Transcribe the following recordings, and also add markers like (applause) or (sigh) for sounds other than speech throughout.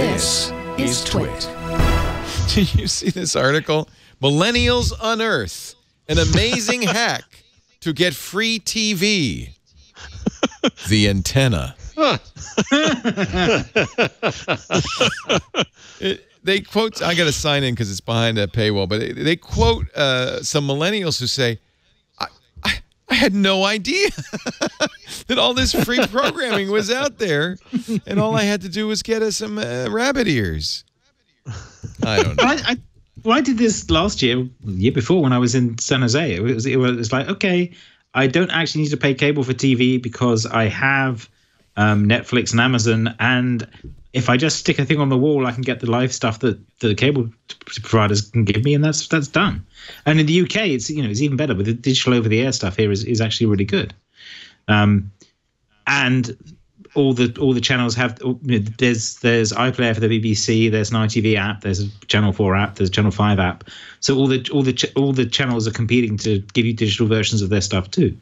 This is Twit. (laughs) Did you see this article? Millennials unearth an amazing (laughs) hack to get free TV. (laughs) The antenna. It- they quote, I got to sign in because it's behind a paywall, but they, they quote uh, some millennials who say, I, I, I had no idea that all this free (laughs) programming was out there, and all I had to do was get us some uh, rabbit ears. I don't know. I, I, well, I did this last year, the year before, when I was in San Jose. It was, it was like, okay, I don't actually need to pay cable for TV because I have um, Netflix and Amazon, and if I just stick a thing on the wall, I can get the live stuff that the cable t- providers can give me, and that's that's done. And in the UK, it's you know it's even better. But the digital over the air stuff here is, is actually really good. Um, and all the all the channels have there's there's iPlayer for the BBC, there's an ITV app, there's a Channel Four app, there's a Channel Five app. So all the all the ch- all the channels are competing to give you digital versions of their stuff too.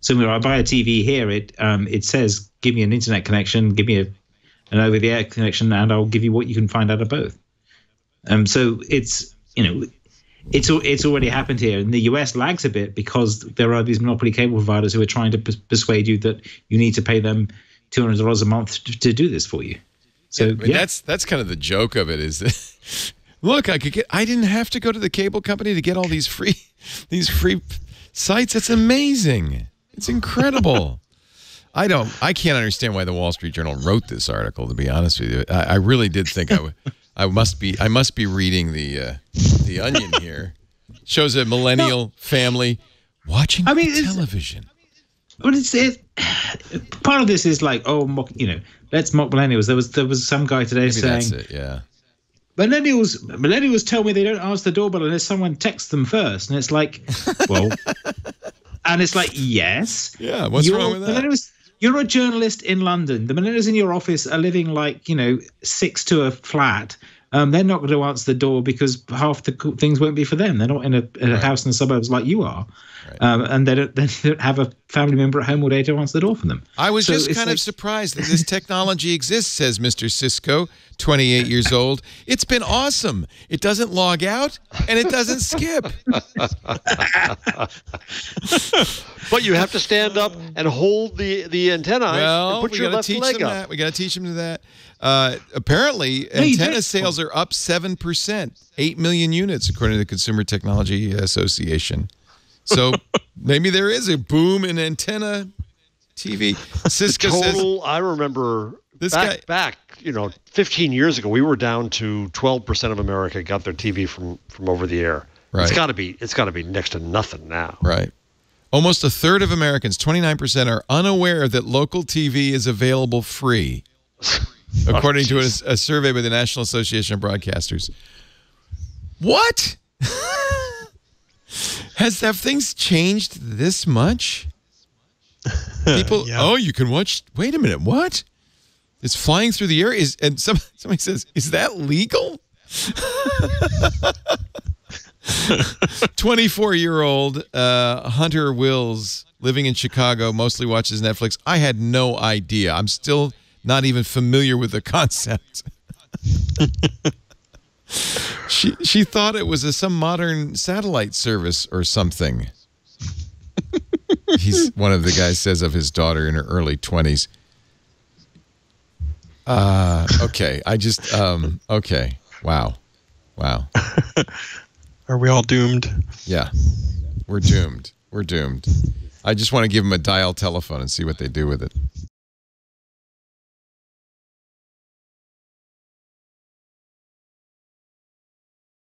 So when I buy a TV here, it um, it says give me an internet connection, give me a, an over the air connection, and I'll give you what you can find out of both. Um, so it's you know it's it's already happened here. And the US lags a bit because there are these monopoly cable providers who are trying to pers- persuade you that you need to pay them two hundred dollars a month to, to do this for you. So I yeah, that's that's kind of the joke of it is that, (laughs) look i could get i didn't have to go to the cable company to get all these free (laughs) these free sites. It's amazing. It's incredible. (laughs) I don't i can't understand why the wall street journal wrote this article to be honest with you. I, I really did think i would i must be i must be reading the uh, the onion (laughs) here. Shows a millennial family watching I mean, television. But it's it, part of this is like oh mock, you know let's mock millennials. There was there was some guy today maybe saying that's it yeah. millennials millennials tell me they don't answer the doorbell unless someone texts them first, and it's like well, (laughs) and it's like yes, yeah what's wrong with that? millennials- You're a journalist in London. The millennials in your office are living like you know six to a flat. Um, they're not going to answer the door because half the things won't be for them. They're not in a, in a house in the suburbs like you are, um, and they don't, (laughs) they don't have a family member at home all day to answer the door for them. I was So just it's kind of surprised that this technology exists, says Mr. Cisco, 28 years old. It's been awesome. It doesn't log out and it doesn't skip. (laughs) But you have to stand up and hold the the antenna Well, and put we your got to left teach leg them up. that. We got to teach them to that. Uh, apparently, you antenna sales are up 7%, 8 million units, according to the Consumer Technology Association. So (laughs) maybe there is a boom in antenna TV. Cisco says, Total. I remember This back guy- back you know 15 years ago we were down to 12 percent of America got their TV from from over the air. Right. It's got to be it's got to be next to nothing now. Right. Almost a third of Americans, 29%, are unaware that local TV is available free, (laughs) according to a, a survey by the National Association of Broadcasters. What? (laughs) Has have things changed this much? (laughs) People, Yeah. oh, you can watch. Wait a minute, what? It's flying through the air. Is and some (laughs) somebody says, is that legal? 24 year old uh, Hunter Wills, living in Chicago, mostly watches Netflix. I had no idea. I'm still not even familiar with the concept. (laughs) she she thought it was a, some modern satellite service or something. He's one of the guys says of his daughter in her early 20s. Uh, okay, I just um, okay. Wow. Wow. (laughs) Are we all doomed? Yeah. We're doomed. We're doomed. I just want to give them a dial telephone and see what they do with it.